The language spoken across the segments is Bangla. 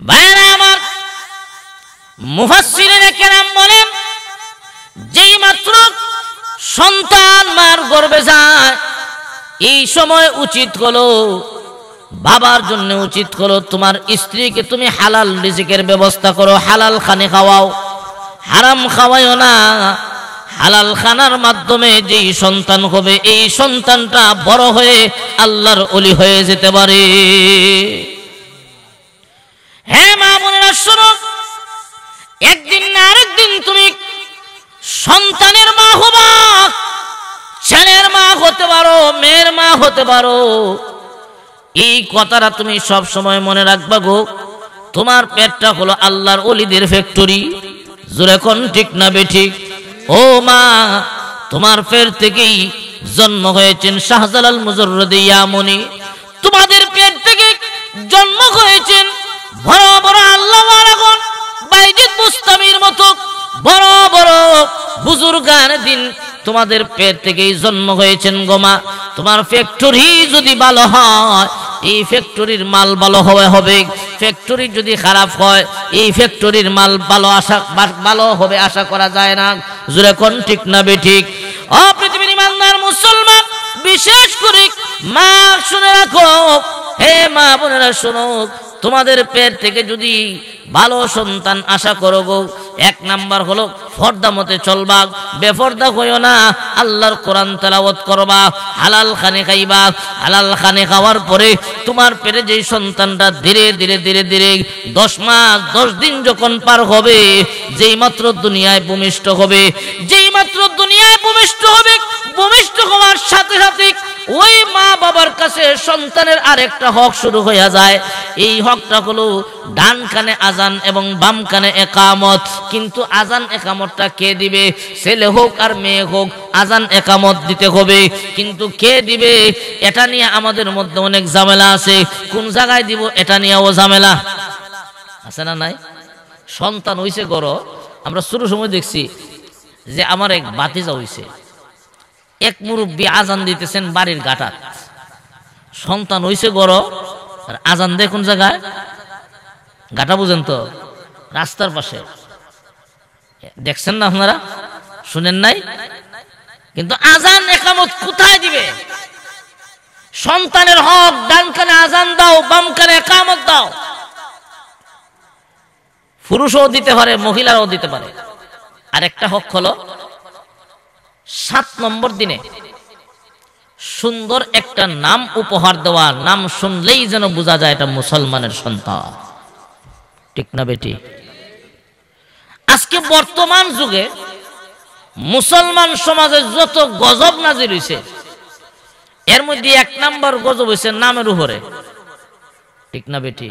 ভাইরা আমার মুফাসসিরিনে যেই মাত্র সন্তান মার গর্বে যায়, এই সময় উচিত বাবার জন্য উচিত তোমার স্ত্রীকে তুমি হালাল ব্যবস্থা করো, হালাল খানে খাওয়াও, হারাম খাওয়াইও না। হালাল খানার মাধ্যমে যেই সন্তান হবে, এই সন্তানটা বড় হয়ে আল্লাহর অলি হয়ে যেতে পারে। হ্যাঁ মা বোনেরা, শোনো। একদিন না আরেকদিন তুমি সন্তানের মা হবা, ছেলের মা হতে পারো, মেয়ের মা হতে পারো। এই কথাটা তুমি সব সময় মনে রাখবা গো। তোমার পেটটা হলো আল্লাহর অলিদের ফ্যাক্টরি। জোরে কোন ঠিক না বেঠিক ও মা, তোমার পেট থেকেই জন্ম হয়েছেন শাহজালাল মুজররদি বুজুর্গান দিন, তোমাদের পেট থেকেই জন্ম হয়েছেন গোমা তোমার ফ্যাক্টরি যদি ভালো হয়, এই ফ্যাক্টরির মাল ভালো হবে হবে। ফ্যাক্টরি যদি খারাপ হয়, এই ফ্যাক্টরির মাল ভালো আশা ভালো হবে, আশা করা যায় না। জুড়ে কোন ঠিক না বে ঠিক? ও পৃথিবীর ইমানদার মুসলমান, বিশেষ করে মা, শুনে রাখো। হে মা, বোনেরা শোনো তোমাদের পেট থেকে যদি ভালো সন্তান আশা করো গো, এক নাম্বার হলো ফর্দা মতে চলবা, বেফর্দা হইও না, আল্লাহর কোরআন তেলাওয়াত করবা, হালাল খানে খাইবা, হালাল খানে খাওয়ার পরে তোমার পেটে যেই সন্তানটা ধীরে ধীরে ধীরে ধীরে দশ মাস, দশ দিন যখন পার হবে, যেই মাত্র দুনিয়ায় ভূমিষ্ঠ হবে, যেই মাত্র দুনিয়ায় ভূমিষ্ঠ হবে, ভূমিষ্ঠ হওয়ার সাথে সাথে ওই মা বাবার কাছে সন্তানের আরেকটা হক শুরু হইয়া যায়। এই হকটা হলো ডান কানে আজান এবং বাম কানে একামত। কিন্তু আজান একামতটা কে দিবে? ছেলে হোক আর মেয়ে হোক, আজান একামত দিতে হবে। কিন্তু কে দিবে? এটা নিয়ে আমাদের মধ্যে অনেক ঝামেলা আছে। কোন জায়গায় দিব এটা নিয়েও ঝামেলা। আছে না নাই? সন্তান হইছে গড়। আমরা শুরু সময় দেখছি যে আমার এক বাতিজা হইছে। এক মুরব্বী আজান দিতেছেন বাড়ির গাটার। সন্তান হইছে গড় আর আজান দেয় কোন জায়গায়? গাটা বুঝেন তো, রাস্তার পাশে। দেখছেন না আপনারা? শুনেন নাই? কিন্তু আজান একামত কোথায় দিবে? সন্তানের হক ডান কানে আজান দাও, বাম কানে একামত দাও। পুরুষও দিতে পারে, মহিলারাও দিতে পারে। আর একটা হক হলো সাত নম্বর দিনে সুন্দর একটা নাম উপহার দেওয়া নাম শুনলেই যেন বোঝা যায় এটা মুসলমানের সন্তান। ঠিক না বেটি? আজকে বর্তমান যুগে মুসলমান সমাজে যত গজব নাজির হয়েছে এর মধ্যে এক নাম্বার গজব হয়েছে নামের উপরে। ঠিক না বেটি?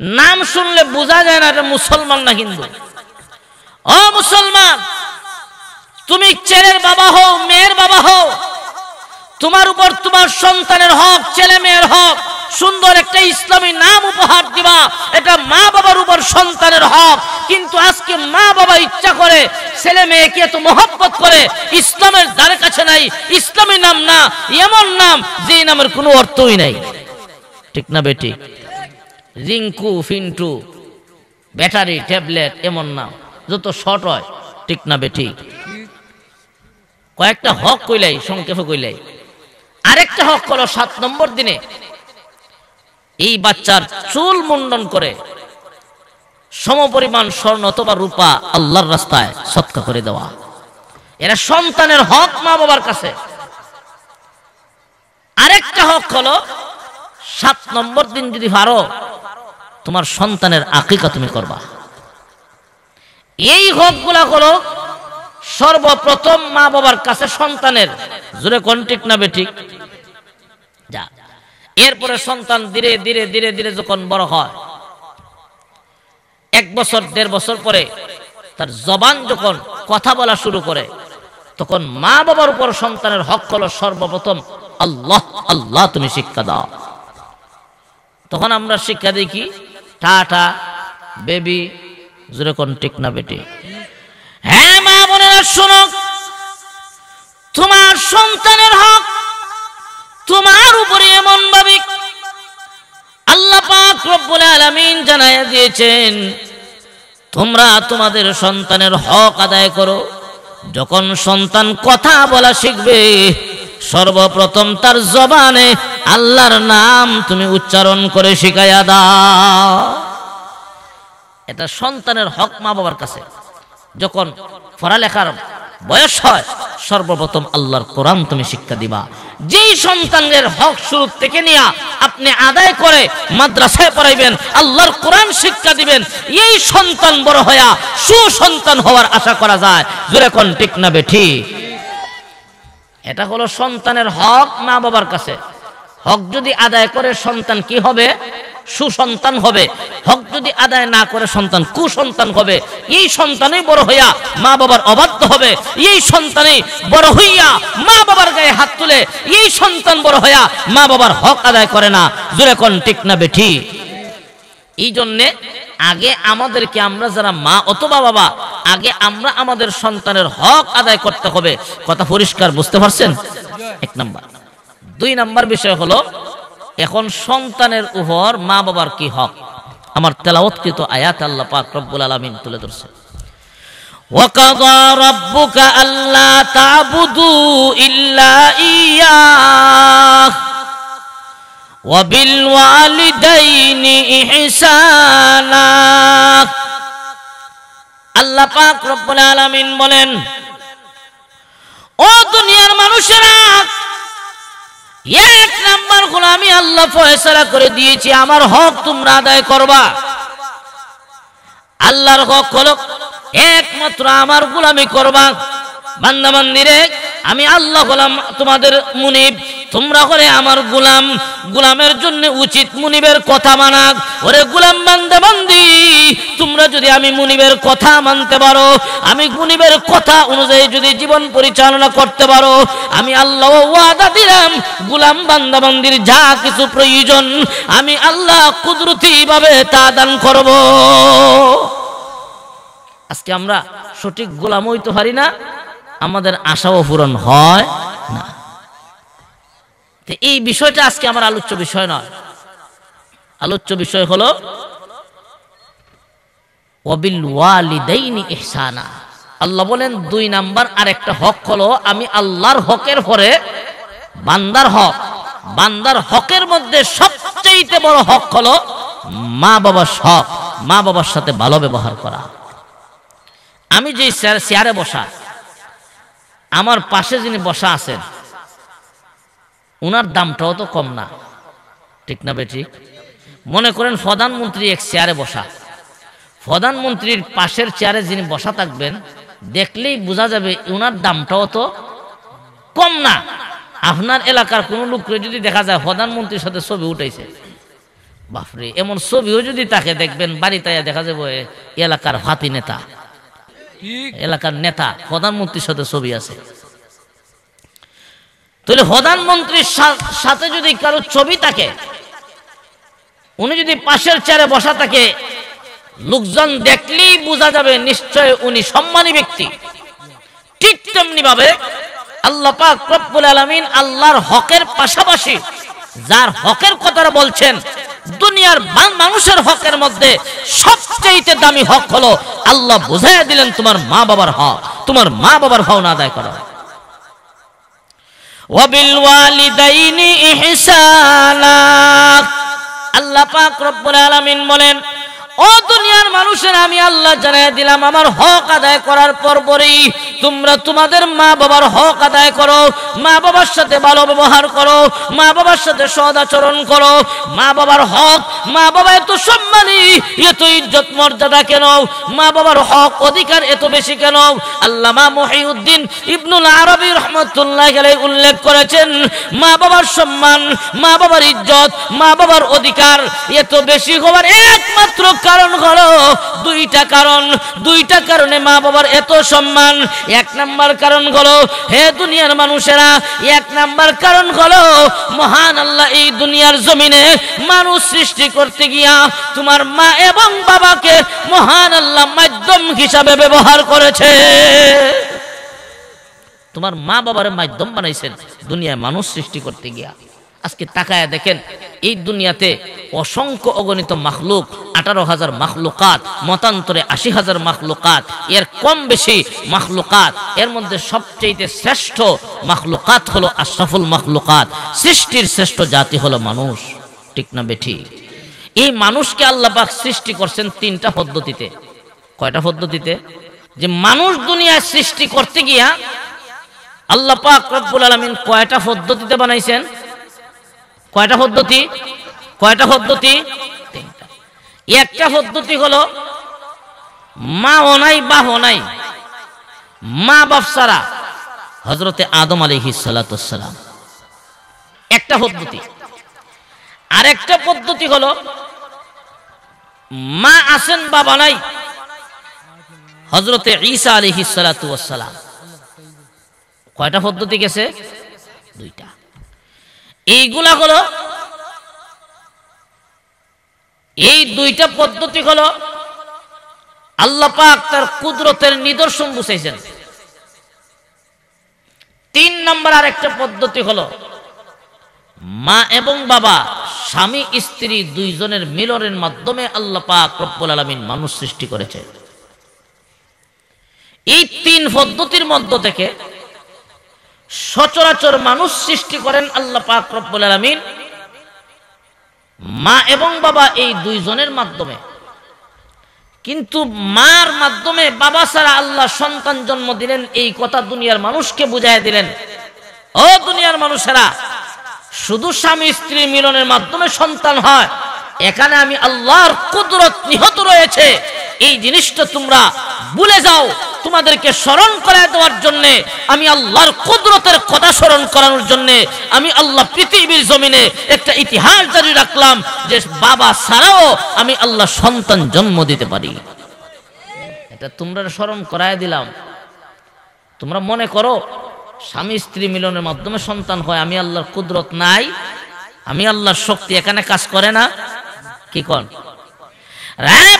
নাম শুনলে বোঝা যায় না এটা মুসলমান না হিন্দু। অ মুসলমান তুমি ছেলের বাবা হও, মেয়ের বাবা হও। তোমার উপর তোমার সন্তানের হক, ছেলে মেয়ের হক, সুন্দর একটা ইসলামী নাম উপহার দিবা। এটা মা বাবার উপর সন্তানের হক। কিন্তু আজকে মা বাবা ইচ্ছা করে, ছেলে মেয়েকে এত মহব্বত করে, ইসলামের দ্বারে কাছে নাই, ইসলামী নাম না, এমন নাম যে নামের কোনো অর্থই নাই। ঠিক না বেটি? রিঙ্কু, ফিন্টু, ব্যাটারি, ট্যাবলেট, এমন নাম, যত শর্ট হয়, ঠিক না বেটি? কয়েকটা হক কইলাই, সংক্ষেপে কইলাই। আরেকটা হক হলো সাত নম্বর দিনে এই বাচ্চার চুল মুন্ডন করে, সমপরিমাণ স্বর্ণ অথবা রূপা আল্লাহর রাস্তায় সৎকা করে দেওয়া। এরা সন্তানের হক মা বাবার কাছে। আরেকটা হক হলো সাত নম্বর দিন যদি পারো, তোমার সন্তানের আকিকা তুমি করবা। এই হকগুলা হলো সর্বপ্রথম মা বাবার কাছে সন্তানের, জোরে কন্টিক না বেঠিক যা। এরপরে সন্তান ধীরে ধীরে ধীরে ধীরে যখন বড় হয়, এক বছর, দেড় বছর পরে তার জবান যখন কথা বলা শুরু করে, তখন মা বাবার উপর সন্তানের হক হলো সর্বপ্রথম, আল্লাহ আল্লাহ, তুমি শিক্ষা দাও। তখন আমরা শিক্ষা দিই কি? টাটা বেবি, জোরে কন্টিক না বেটি শোনো তোমার সন্তানের হক তোমার উপরে এমন ভাবে আল্লাহ পাক রব্বুল আলামিন জানায়া দিয়েছেন, তোমরা তোমাদের সন্তানের হক আদায় করো। যখন সন্তান কথা বলা শিখবে, সর্বপ্রথম তার জবানে আল্লাহর নাম তুমি উচ্চারণ করে শিখাইয়া দাও। এটা সন্তানের হক মা বাবার কাছে। যখন পড়ালেখার বয়স হয়, সর্বপ্রথম আল্লাহর কোরআন তুমি শিক্ষা দিবা। যেই সন্তানের হক শুরু থেকে নিয়ে আপনি আদায় করে মাদ্রাসায় পড়াইবেন, আল্লাহর কোরআন শিক্ষা দিবেন, এই সন্তান বড় হইয়া সুসন্তান হওয়ার আশা করা যায়। জোরে কোন ঠিক না বেঠি এটা হলো সন্তানের হক মা বাবার কাছে। হক যদি আদায় করে সন্তান কি হবে? সুসন্তান হবে। হক যদি আদায় না করে সন্তান, কুসন্তান হবে। এই সন্তানই বড় হইয়া মা বাবার অবাধ্য হবে। এই সন্তানই বড় হইয়া মা বাবার গায়ে হাত তুলে এই সন্তান বড় হইয়া মা বাবার হক আদায় করে না। জোরে কোন ঠিক না বেঠি? এই জন্যে আগে আমাদেরকে আমরা যারা মা অথবা বাবা, আগে আমরা আমাদের সন্তানের হক আদায় করতে হবে। কথা পরিষ্কার বুঝতে পারছেন? এক নাম্বার। দুই নাম্বার বিষয় হলো এখন সন্তানের উপর মা বাবার কি হক আমার তেলাওয়াতকৃত আয়াত আল্লাহ পাক রব্বুল আলামিন তুলে ধরছে وقضى ربك ألا تعبدوا إلا إياه وبالوالدين إحسانا আল্লাহ পাক রব্বুল আলামিন বলেন ও দুনিয়ার মানুষেরা এক নাম্বারগুলো আমি আল্লাহ ফয়সালা করে দিয়েছি, আমার হক তোমরা আদায় করবা। আল্লাহর হক হলো একমাত্র আমার গুলামি করবা। বান্দা মন্দিরে আমি আল্লাহ গোলাম তোমাদের মুনিব। তোমরা করে আমার গুলাম। গুলামের জন্য উচিত মুনিবের কথা মানাক ওরে গুলাম বান্দা বান্দি, তোমরা যদি আমি মুনিবের কথা মানতে পারো, আমি মুনিবের কথা অনুযায়ী যদি জীবন পরিচালনা করতে পারো, আমি আল্লাহ ওয়াদা দিলাম, গুলাম বান্দা বান্দির যা কিছু প্রয়োজন, আমি আল্লাহ কুদরতি ভাবে তা দান করব। আজকে আমরা সঠিক গোলাম হইতে পারি না। আমাদের আশাও পূরণ হয় না। এই বিষয়টা আজকে আমার আলোচ্য বিষয় নয়। আলোচ্য বিষয় হলো ইহসানা। আল্লাহ বলেন, দুই নাম্বার আরেকটা হক হলো, আমি আল্লাহর হকের পরে বান্দার হক, বান্দার হকের মধ্যে সবচেয়ে বড় হক হলো মা বাবার হক মা বাবার সাথে ভালো ব্যবহার করা। আমি যে চেয়ারে বসা আমার পাশে যিনি বসা আছেন, উনার দামটাও তো কম না। ঠিক না বেটি মনে করেন প্রধানমন্ত্রী এক চেয়ারে বসা। প্রধানমন্ত্রীর পাশের চেয়ারে যিনি বসা থাকবেন, দেখলেই বোঝা যাবে উনার দামটাও তো কম না। আপনার এলাকার কোনো লোককে যদি দেখা যায় প্রধানমন্ত্রীর সাথে ছবি উঠাইছে, বাপরে, এমন ছবিও যদি তাকে দেখবেন, বাড়িতে দেখা যাবে এলাকার হাতি নেতা। এলাকার নেতা, প্রধানমন্ত্রীর সাথে ছবি আছে। তাহলে প্রধানমন্ত্রীর সাথে যদি কারও ছবি থাকে, উনি যদি পাশের চেয়ারে বসা থাকে, লোকজন দেখলেই বোঝা যাবে নিশ্চয় উনি সম্মানী ব্যক্তি। ঠিক তেমনি ভাবে আল্লাহ পাক রব্বুল আলামিন আল্লাহর হকের পাশাপাশি যার হকের কথাটা বলছেন দুনিয়ার মানুষের হকের মধ্যে সবচেয়ে দামি হক হলো আল্লাহ বুঝাইয়া দিলেন তোমার মা বাবার হক। তোমার মা বাবার হক না আদায় করো। আল্লাহ পাক রব্বুল আলামিন বলেন ও দুনিয়ার মানুষের, আমি আল্লাহ জানাই দিলাম, আমার হক আদায় করার পরপরই তোমরা তোমাদের মা বাবার হক আদায় করো মা বাবার সাথে ভালো ব্যবহার করো মা বাবার সাথে সদাচরণ করো। মা বাবার হক মা বাবা এত সম্মানী, এত ইজ্জত মর্যাদা কেন? মা বাবার হক অধিকার এত বেশি কেন? আল্লামা মহিউদ্দিন ইবনুল আরবি রহমতুল্লাহ উল্লেখ করেছেন মা বাবার সম্মান মা বাবার ইজ্জত মা বাবার অধিকার এত বেশি হওয়ার একমাত্র কারণ হলো, দুইটা কারণ। দুইটা কারণে মা বাবার এত সম্মান। এক নাম্বার কারণ হলো, হে দুনিয়ার মানুষেরা, এক নাম্বার কারণ হলো, মহান আল্লাহ এই দুনিয়ার জমিনে মানুষ সৃষ্টি করতে গিয়া তোমার মা এবং বাবাকে মহান আল্লাহ মাধ্যম হিসাবে ব্যবহার করেছে। তোমার মা বাবার মাধ্যম বানাইছেন দুনিয়ায় মানুষ সৃষ্টি করতে গিয়া। আজকে তাকায় দেখেন, এই দুনিয়াতে অসংখ্য অগণিত মাখলুক, আঠারো হাজার মাখলুকাত, মতান্তরে আশি হাজার মাখলুকাত, এর কম বেশি মাখলুকাত, এর মধ্যে সবচেয়ে শ্রেষ্ঠ মাখলুকাত হলো আশরাফুল মাখলুকাত, সৃষ্টির শ্রেষ্ঠ জাতি হলো মানুষ, ঠিক না বেঠি? এই মানুষকে আল্লাহ পাক সৃষ্টি করছেন তিনটা পদ্ধতিতে। কয়টা পদ্ধতিতে? যে মানুষ দুনিয়ায় সৃষ্টি করতে গিয়া আল্লাহ পাক রব্বুল আলমিন কয়টা পদ্ধতিতে বানাইছেন? কয়টা পদ্ধতি? কয়টা পদ্ধতি? তিনটা একটা পদ্ধতি হলো, মা ওনাই বা হনাই মা বাপসারা হজরতে আদম আলহি সালাম একটা পদ্ধতি। আরেকটা পদ্ধতি হলো, মা আছেন বাবা নাই হজরতে ঈসা আলহি সালাম কয়টা পদ্ধতি গেছে? দুইটা। এইগুলা হলো, এই দুইটা পদ্ধতি হলো, আল্লাহ পাক তার কুদরতের নিদর্শন বুঝাইছেন। তিন নম্বর আর একটা পদ্ধতি হলো, মা এবং বাবা, স্বামী, স্ত্রী দুইজনের মিলনের মাধ্যমে আল্লাহ পাক রব্বুল আলমিন মানুষ সৃষ্টি করেছে। এই তিন পদ্ধতির মধ্য থেকে সচরাচর মানুষ সৃষ্টি করেন আল্লাহ পাক রব্বুল আলমিন। মা এবং বাবা এই দুইজনের মাধ্যমে। কিন্তু মার মাধ্যমে বাবা ছাড়া আল্লাহ সন্তান জন্ম দিলেন, এই কথা দুনিয়ার মানুষকে বুঝাই দিলেন। ও দুনিয়ার মানুষেরা, শুধু স্বামী স্ত্রী মিলনের মাধ্যমে সন্তান হয়, এখানে আমি আল্লাহর কুদরত নিহত রয়েছে। এই জিনিসটা তোমরা ভুলে যাও। তোমাদেরকে স্মরণ করায় দেওয়ার জন্য, আমি আল্লাহর কুদরতের কথা স্মরণ করানোর জন্য, আমি আল্লাহ পৃথিবীর জমিনে একটা ইতিহাস জারি রাখলাম যে বাবা ছাড়াও আমি আল্লাহ সন্তান জন্ম দিতে পারি। এটা তোমরা স্মরণ করায় দিলাম। তোমরা মনে করো, স্বামী স্ত্রী মিলনের মাধ্যমে সন্তান হয়, আমি আল্লাহর কুদরত নাই, আমি আল্লাহর শক্তি এখানে কাজ করে না। কি কন?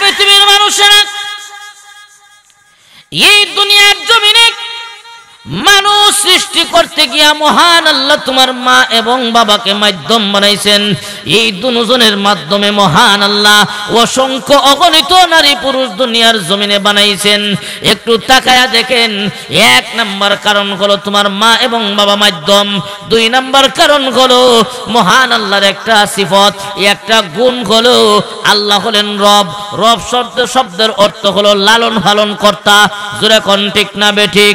পৃথিবীর মানুষেরা এই দুনিয়ার জমিনে মানুষ সৃষ্টি করতে গিয়া মহান আল্লাহ তোমার মা এবং বাবাকে মাধ্যম বানাইছেন। এই দুজনের মাধ্যমে মহান আল্লাহ অসংখ্য অগণিত নারী পুরুষ দুনিয়ার জমিনে বানাইছেন। একটু তাকায়া দেখেন, এক নাম্বার কারণ হলো তোমার মা এবং বাবা মাধ্যম। দুই নাম্বার কারণ হলো মহান আল্লাহর একটা সিফত, একটা গুণ হলো আল্লাহ হলেন রব। রব শব্দ শব্দের অর্থ হলো লালন পালন কর্তা। জোরে কোন ঠিক না বেঠিক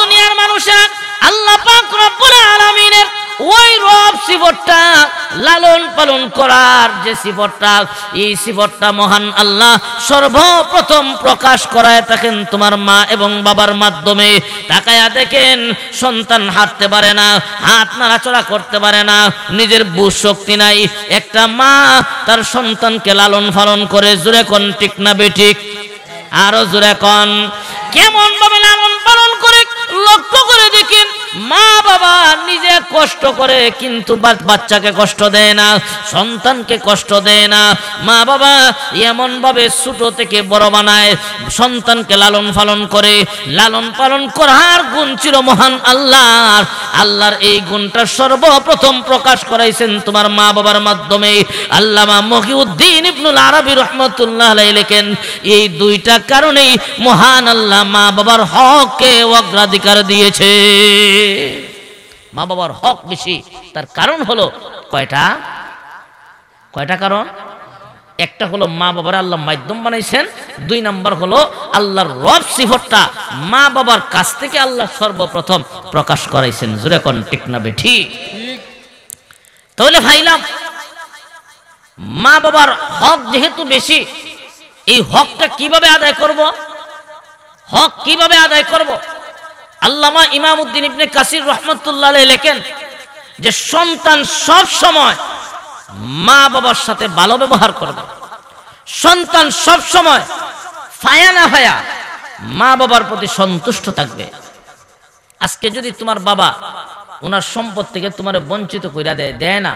দুনিয়ার মানুষের, আল্লাহ আলামিনের ওই রব সিফতটা লালন পালন করার যে সিফতটা এই সিফতটা মহান আল্লাহ সর্বপ্রথম প্রকাশ করায় থাকেন তোমার মা এবং বাবার মাধ্যমে। তাকায়া দেখেন, সন্তান হাঁটতে পারে না, হাত নাড়াচড়া করতে পারে না, নিজের বুঝ শক্তি নাই। একটা মা তার সন্তানকে লালন পালন করে, জোরে কোন ঠিক না বেঠিক আরও জোরে কন, কেমন লক্ষ্য করে দেখেন। মা বাবা নিজে কষ্ট করে কিন্তু বাচ্চাকে কষ্ট দেয় না, সন্তানকে কষ্ট দেয় না। মা বাবা এমন ভাবে ছোট থেকে বড় বানায়, সন্তানকে লালন পালন করে। লালন পালন করার গুণ ছিল মহান আল্লাহর। আল্লাহর এই গুণটা সর্বপ্রথম প্রকাশ করাইছেন তোমার মা বাবার মাধ্যমে। আল্লামা মহিউদ্দিন ইবনুল আরবি রহমতুল্লাহ লেখেন, এই দুইটা কারণেই মহান আল্লাহ মা বাবার হককে অগ্রাধিকার দিয়েছে। মা বাবার হক বেশি। তার কারণ হলো কয়টা? কয়টা কারণ? একটা হলো মা বাবার আল্লাহ মাধ্যম বানাইছেন। দুই নাম্বার হলো আল্লাহর রব সিফতটা মা বাবার কাছ থেকে আল্লাহ সর্বপ্রথম প্রকাশ করাইছেন। জুরে কোন ঠিক না বেঠি তাহলে ভাইলাম, মা বাবার হক যেহেতু বেশি, এই হকটা কীভাবে আদায় করব? হক কীভাবে আদায় করব? আল্লামা ইমামউদ্দিন ইবনে কাসির রহমতুল্লাহ লেখেন যে সন্তান সব সময় মা বাবার সাথে ভালো ব্যবহার করবে সন্তান সব সময় ফায়া না ফায়া মা বাবার প্রতি সন্তুষ্ট থাকবে। আজকে যদি তোমার বাবা ওনার সম্পদ থেকে তোমার বঞ্চিত কইরা দেয় দেয় না,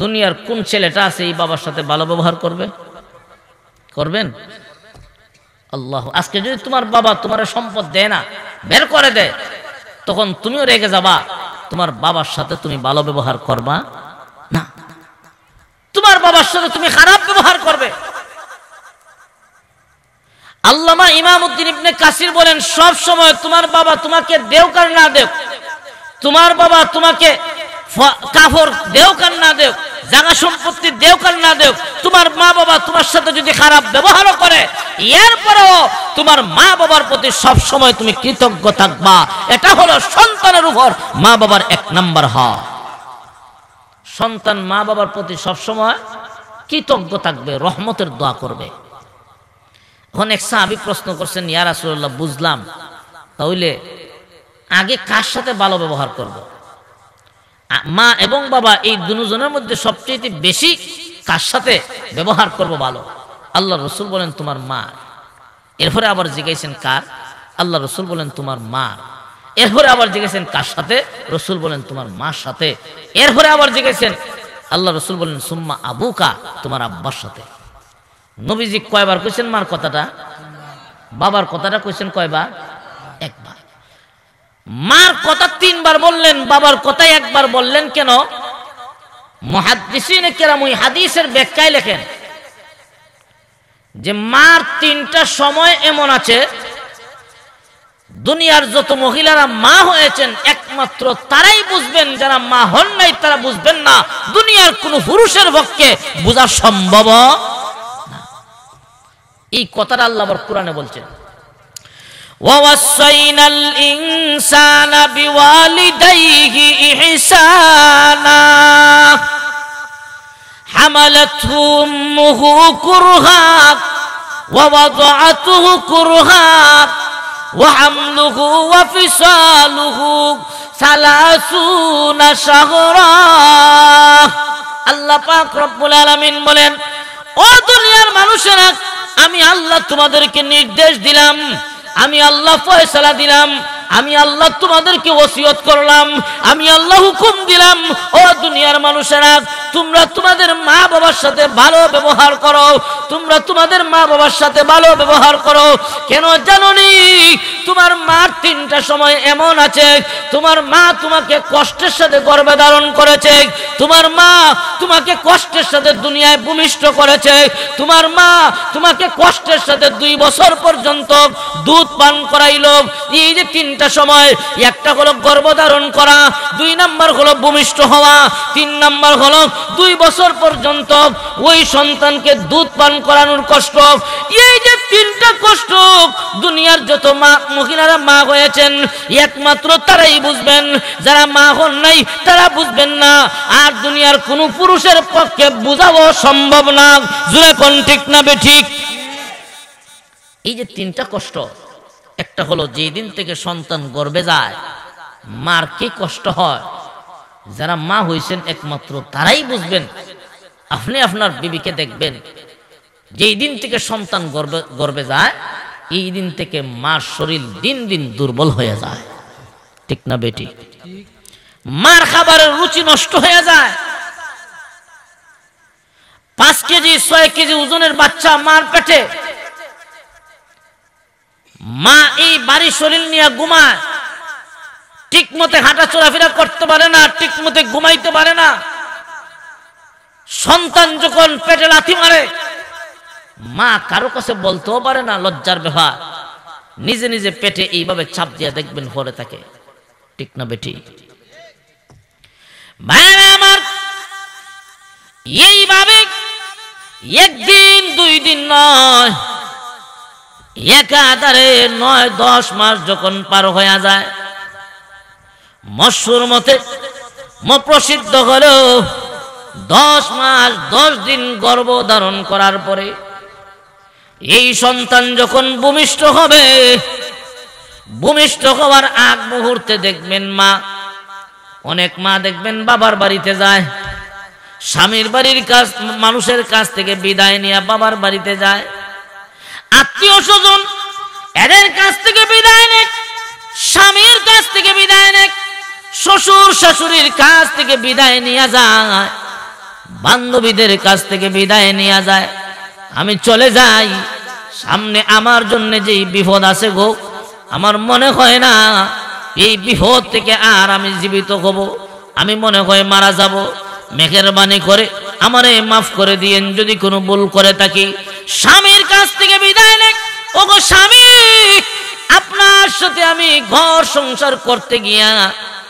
দুনিয়ার কোন ছেলেটা আছে এই বাবার সাথে ভালো ব্যবহার করবে? করবেন? আল্লাহ, আজকে যদি তোমার বাবা তোমার সম্পদ দেয় না বের করে দেয় তখন তুমিও রেগে যাবা। তোমার বাবার সাথে তুমি ভালো ব্যবহার করবা? না। তোমার বাবার সাথে তুমি খারাপ ব্যবহার করবে। আল্লামা ইমামউদ্দিন ইবনে কাসির বলেন, সব সময় তোমার বাবা তোমাকে দেও কার না দেও তোমার বাবা তোমাকে কাফর দেও কার না দেও জায়গা সম্পত্তি দেও কার না দেও, তোমার মা বাবা তোমার সাথে যদি খারাপ ব্যবহারও করে, এরপরেও তোমার মা বাবার প্রতি সব সময় তুমি কৃতজ্ঞ থাকবা। এটা হলো সন্তানের উপর মা বাবার এক নাম্বার হক। সন্তান মা বাবার প্রতি সবসময় কৃতজ্ঞ থাকবে, রহমতের দোয়া করবে। এখন এক সাহাবি প্রশ্ন করছেন, ইয়া রাসূলুল্লাহ, বুঝলাম। তাহলে আগে কার সাথে ভালো ব্যবহার করব? মা এবং বাবা এই দুজনের মধ্যে সবচেয়ে বেশি কার সাথে ব্যবহার করব ভালো আল্লাহ রসুল বলেন, তোমার মা। এরপরে আবার জিজ্ঞাসেন, কার? আল্লাহ রসুল বলেন, তোমার মা। এরপরে আবার জিজ্ঞাসেন, কার সাথে? রসুল বলেন, তোমার মার সাথে। এরপরে আবার জিজ্ঞাসেন, আল্লাহ রসুল বলেন, সুম্মা আবুকা, তোমার আব্বার সাথে। নবীজি কয়বার কইছেন মার কথাটা? বাবার কথাটা কইছেন কয়বার? মার কথা তিনবার বললেন, বাবার কথাই একবার বললেন কেন? হাদিসের ব্যাখ্যায় লেখেন যে মার তিনটা সময় এমন আছে, দুনিয়ার যত মহিলারা মা হয়েছেন, একমাত্র তারাই বুঝবেন, যারা মা হন নাই তারা বুঝবেন না। দুনিয়ার কোন পুরুষের পক্ষে বোঝা সম্ভব এই কথাটা আল্লাহ কোরআনে বলছেন। ووصينا الإنسان بوالديه إحسانا حملته أمه كرها ووضعته كرها وحمله وفصاله ثلاثون شهرا আল্লাহ পাক রব্বুল আলামিন বলেন ও দুনিয়ার মানুষেরা আমি আল্লাহ তোমাদেরকে নির্দেশ দিলাম আমি আল্লাহ ফয়সালা দিলাম, আমি আল্লাহ তোমাদেরকে ওসিয়ত করলাম, আমি আল্লাহ হুকুম দিলাম, ও দুনিয়ার মানুষেরা তোমরা তোমাদের মা বাবার সাথে ভালো ব্যবহার করো। তোমরা তোমাদের মা বাবার সাথে ভালো ব্যবহার করো। কেন জানো নি তোমার মার তিনটা সময় এমন আছে, তোমার মা তোমাকে কষ্টের সাথে গর্ভে ধারণ করেছে, তোমার মা তোমাকে কষ্টের সাথে দুনিয়ায় ভূমিষ্ঠ করেছে, তোমার মা তোমাকে কষ্টের সাথে দুই বছর পর্যন্ত দুধ পান করাইল। এই যে তিনটা সময়, একটা হলো গর্ভধারণ করা, দুই নাম্বার হলো ভূমিষ্ঠ হওয়া, তিন নাম্বার হলো দুই বছর পর্যন্ত ওই সন্তানকে দুধ পান করানোর কষ্ট। এই যে তিনটা কষ্ট, দুনিয়ার যত মা, মহিলারা মা হয়েছেন, একমাত্র তারাই বুঝবেন। যারা মা হন নাই, তারা বুঝবেন না। আর দুনিয়ার কোনো পুরুষের পক্ষে বুঝাবো সম্ভব না। জুড়ে কোন ঠিক না বে ঠিক? এই যে তিনটা কষ্ট, একটা হলো যেদিন থেকে সন্তান গর্বে যায়, মার কি কষ্ট হয়? যারা মা হয়েছেন একমাত্র তারাই বুঝবেন। আপনি আপনার বিবিকে দেখবেন। যেই দিন থেকে সন্তান গর্বে গর্বে যায়, এই দিন থেকে মার শরীর দিন দিন দুর্বল হয়ে যায়। ঠিক না বেটি? মার খাবারের রুচি নষ্ট হয়ে যায়। পাঁচ কেজি, ছয় কেজি ওজনের বাচ্চা মার পেটে। মা এই বাড়ি শরীর নিয়ে ঘুমায়। ঠিক মতে হাঁটা চলাফেরা করতে পারে না ঠিক মতে ঘুমাইতে পারে না। সন্তান যখন পেটে লাথি মারে, মা কারও কাছে বলতেও পারে না লজ্জার ব্যাপার নিজে নিজে পেটে এইভাবে চাপ দিয়ে দেখবেন পরে থাকে ঠিক না বেটি আমার, এইভাবে একদিন, দুই দিন নয়, একাধারে নয়, দশ মাস যখন পার হয়ে যায় মশুর মতে প্রসিদ্ধ হলো দশ মাস, দশ দিন গর্ভ ধারণ করার পরে এই সন্তান যখন ভূমিষ্ঠ হবে, ভূমিষ্ঠ হওয়ার আগ মুহূর্তে দেখবেন মা, অনেক মা দেখবেন বাবার বাড়িতে যায়, স্বামীর বাড়ির কাছ, মানুষের কাছ থেকে বিদায় নিয়ে বাবার বাড়িতে যায়, আত্মীয় স্বজন এদের কাছ থেকে বিদায় নেক স্বামীর কাছ থেকে বিদায় নেক শ্বশুর শাশুড়ির কাছ থেকে বিদায় নিয়ে যায়। বান্ধবীদের কাছ থেকে বিদায় নিয়ে যায়। আমি চলে যাই। সামনে আমার জন্য যেই বিপদ আছে গো, আমার মনে হয় না এই বিপদ থেকে আর আমি জীবিত হব। আমি মনে হয় মারা যাব। মেহেরবানি করে আমারে মাফ করে দিয়েন, যদি কোনো ভুল করে থাকি। স্বামীর কাছ থেকে বিদায় নেক। ওগো স্বামী, আপনার সাথে আমি ঘর সংসার করতে গিয়া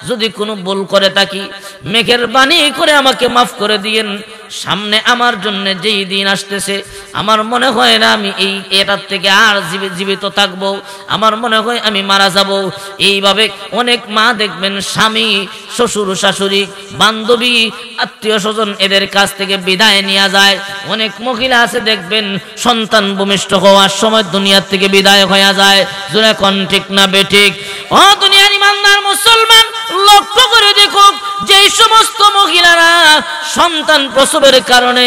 যদি কোনো ভুল করে থাকি, মেঘের বাণী করে আমাকে মাফ করে দিয়েন। সামনে আমার জন্য যেই দিন আসতেছে, আমার মনে হয় না আমি এই এটার থেকে আর জীবি- জীবিত থাকব। আমার মনে হয় আমি মারা যাব। এইভাবে অনেক মা দেখবেন, স্বামী, শ্বশুর, শাশুড়ি, বান্ধবী, আত্মীয় স্বজন এদের কাছ থেকে বিদায় নেওয়া যায়। অনেক মহিলা আছে দেখবেন, সন্তান ভূমিষ্ঠ হওয়ার সময় দুনিয়ার থেকে বিদায় হয়ে যায়। জোরে কন ঠিক না বেঠিক ও দুনিয়ার ইমানদার মুসলমান লক্ষ্য করে দেখো যে সমস্ত মহিলারা সন্তান প্রসবের কারণে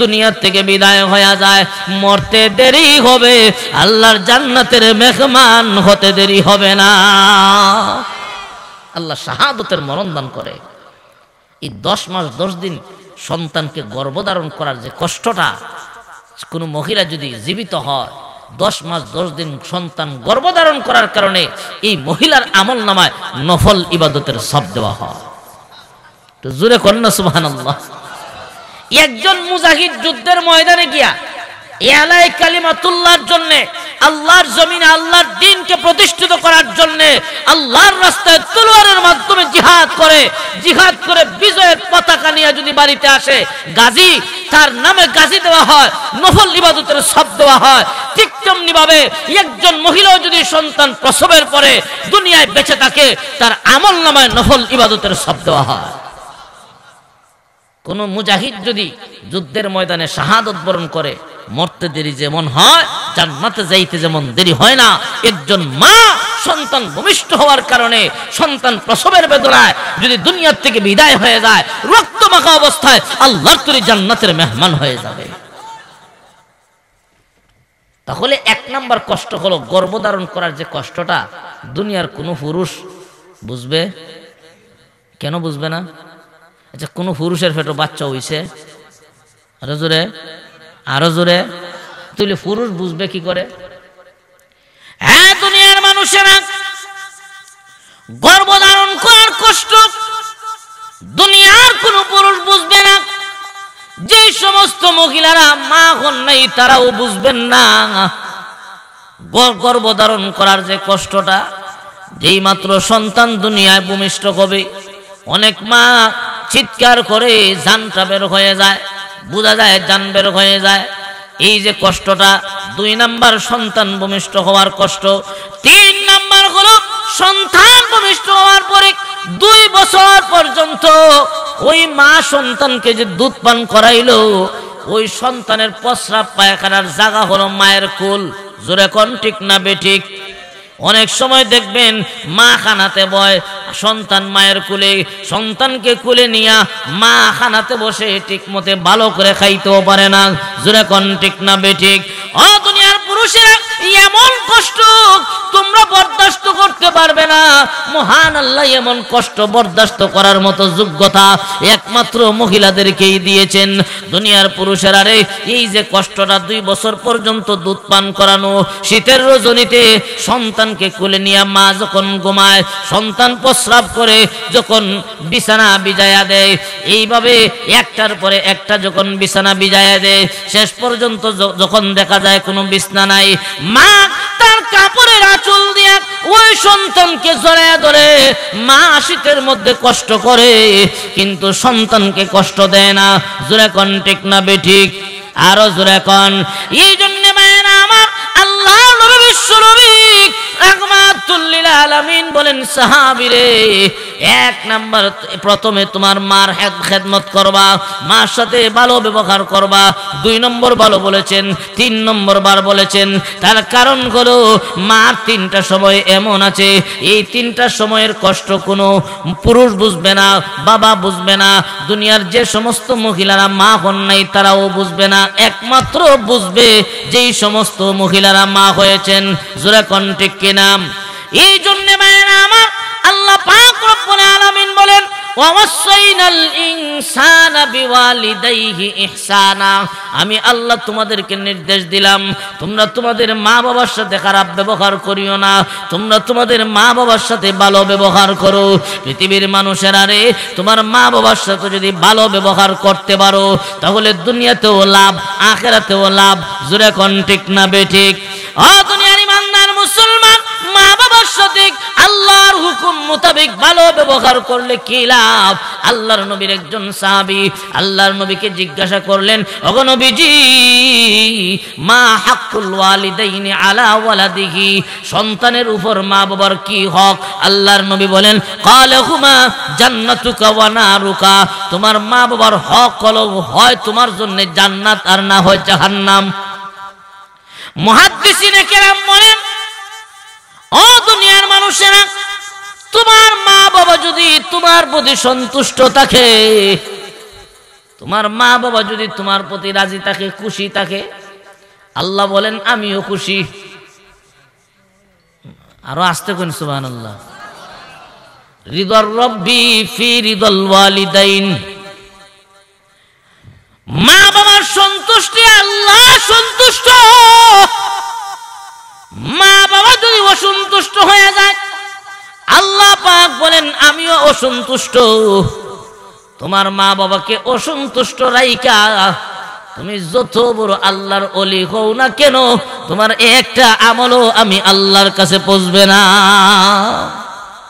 দুনিয়ার থেকে বিদায় হয়ে যায়, মরতে দেরি হবে, আল্লাহর জান্নাতের মেহমান হতে দেরি হবে না। আল্লাহ শাহাদতের মরণ দান করে। এই দশ মাস, দশ দিন সন্তানকে গর্ভধারণ করার যে কষ্টটা, কোনো মহিলা যদি জীবিত হয় দশ মাস, দশ দিন সন্তান গর্ভধারণ করার কারণে এই মহিলার আমল নামায় নফল ইবাদতের সব দেওয়া হয়। জুড়ে কন্যা সুবাহান একজন মুজাহিদ যুদ্ধের ময়দানে গিয়া এলাই কালিমাতুল্লাহর জন্য, আল্লাহর জমিনে, আল্লাহর দিনকে প্রতিষ্ঠিত করার জন্য, আল্লাহর রাস্তায় তলোয়ারের মাধ্যমে জিহাদ করে জিহাদ করে বিজয়ের পতাকা নিয়ে যদি বাড়িতে আসে, গাজী তার নামে গাজী দেওয়া হয়, নফল ইবাদতের সব দেওয়া হয়। ঠিক তেমনি ভাবে একজন মহিলাও যদি সন্তান প্রসবের পরে দুনিয়ায় বেঁচে থাকে, তার আমল নামায় নফল ইবাদতের সব দেওয়া হয়। কোন মুজাহিদ যদি যুদ্ধের ময়দানে শাহাদত বরণ করে, মরতে দেরি যেমন হয়, জান্নাতে যাইতে যেমন দেরি হয় না, একজন মা সন্তান ভূমিষ্ঠ হওয়ার কারণে সন্তান প্রসবের বেদনায় যদি দুনিয়ার থেকে বিদায় হয়ে যায় রক্ত মাখা অবস্থায় আল্লাহ তরি জান্নাতের মেহমান হয়ে যাবে। তাহলে এক নাম্বার কষ্ট হলো গর্ভধারণ করার যে কষ্টটা, দুনিয়ার কোনো পুরুষ বুঝবে? কেন বুঝবে না? আচ্ছা কোনো পুরুষের ফেটো বাচ্চা হইছে? আরও জোরে আরও জোরে। তুই পুরুষ বুঝবে কি করে? হ্যাঁ মানুষেরা গর্ভধারণ করার কষ্ট দুনিয়ার কোনো পুরুষ বুঝবে না। যে সমস্ত মহিলারা মা হন নাই, তারাও বুঝবেন না। গর- গর্ভধারণ করার যে কষ্টটা যেই মাত্র সন্তান দুনিয়ায় ভূমিষ্ঠ হবে, অনেক মা চিৎকার করে জানটা বের হয়ে যায়, বোঝা যায় জান বের হয়ে যায়। এই যে কষ্টটা, দুই নাম্বার সন্তান ভূমিষ্ঠ হওয়ার কষ্ট, তিন হলো সন্তান ভূমিষ্ঠ হওয়ার পরে দুই বছর পর্যন্ত ওই মা সন্তানকে যে দুধ পান করাইলো, ওই সন্তানের প্রস্রাব পায়খানার জায়গা হলো মায়ের কুল। জোরে কোন ঠিক না বেঠিক? অনেক সময় দেখবেন মা খানাতে বয়, সন্তান মায়ের কুলে, সন্তানকে কুলে নিয়া মা খানাতে বসে ঠিক মতে ভালো করে খাইতেও পারে না। জোরে কোন ঠিক না বেঠিক? ও দুনিয়ার পুরুষেরা এমন কষ্ট তোমরা বরদাস্ত করতে পারবে না। মহান আল্লাহ এমন কষ্ট বরদাস্ত করার মতো যোগ্যতা একমাত্র মহিলাদেরকেই দিয়েছেন। দুনিয়ার পুরুষেরা রে, এই যে কষ্টটা দুই বছর পর্যন্ত দুধ পান করানো, শীতের রজনীতে সন্তানকে কোলে নিয়ে মা যখন ঘুমায়, সন্তান প্রস্রাব করে যখন বিছানা বিজায়া দেয়, এইভাবে একটার পরে একটা যখন বিছানা বিজায়া দেয়, শেষ পর্যন্ত যখন দেখা যায় কোনো বিছনা নাই মা তার কাপড়ের আঁচল দিয়ে ওই সন্তানকে জড়ায় ধরে মা শীতের মধ্যে কষ্ট করে, কিন্তু সন্তানকে কষ্ট দেয় না। জোরে কন, ঠিক না বেঠিক আরও জোরে কন। এই জন্য মায়েরা আমার আল্লাহ নবী বিশ্ব নবী রহমাতুল্লিল আলামিন বলেন সাহাবিরে এক নাম্বার প্রথমে তোমার মার খেদমত করবা, মার সাথে ভালো ব্যবহার করবা। দুই নম্বর ভালো বলেছেন, তিন নম্বর বার বলেছেন। তার কারণ হলো, মার তিনটা সময় এমন আছে, এই তিনটা সময়ের কষ্ট কোনো পুরুষ বুঝবে না, বাবা বুঝবে না, দুনিয়ার যে সমস্ত মহিলারা মা হন নাই, তারাও বুঝবে না। একমাত্র বুঝবে যেই সমস্ত মহিলারা মা হয়েছেন। জোরে কন্টেক নাম এই জন্য আমার আল্লাহ পাক রব্বুল আলামিন বলেন আমি আল্লাহ তোমাদেরকে নির্দেশ দিলাম, তোমরা তোমাদের মা বাবার সাথে খারাপ ব্যবহার করিও না, তোমরা তোমাদের মা বাবার সাথে ভালো ব্যবহার করো। পৃথিবীর মানুষেরা রে, তোমার মা বাবার সাথে যদি ভালো ব্যবহার করতে পারো, তাহলে দুনিয়াতেও লাভ, আখেরাতেও লাভ। জোরে কোন ঠিক না বেঠিক মা বাবার সাথে আল্লাহর হুকুম মোতাবেক ভালো ব্যবহার করলে কি লাভ? আল্লাহর নবীর একজন সাহাবী আল্লাহর নবীকে জিজ্ঞাসা করলেন, ওগো নবীজি, মা হাক্কুল ওয়ালিদাইনি আলা ওয়ালাদিহি, সন্তানের উপর মা বাবার কি হক? আল্লাহর নবী বলেন, কালে হুমা জান্নাতুকা ওয়া নারুকা, তোমার মা বাবার হক হলো, হয় তোমার জন্য জান্নাত আর না হয় জাহান্নাম। মহাদ্দিসিনে কেরাম বলেন ও দুনিয়ার মানুষেরা, তোমার মা বাবা যদি তোমার প্রতি সন্তুষ্ট থাকে, তোমার মা বাবা যদি তোমার প্রতি রাজি থাকে, খুশি থাকে, আল্লাহ বলেন, আমিও খুশি। আরও আসতে কোন সুবান আল্লাহ হৃদর রব্বি ফি হৃদল ওয়ালিদাইন। মা বাবার সন্তুষ্টি আল্লাহ সন্তুষ্ট। মা অসন্তুষ্ট হয়ে যায়। আল্লাহ পাক বলেন, আমিও অসন্তুষ্ট। তোমার মা বাবাকে অসন্তুষ্ট রাইকা তুমি যত বড় আল্লাহর অলি হও না কেন, তোমার একটা আমলও আমি আল্লাহর কাছে পৌঁছবে না।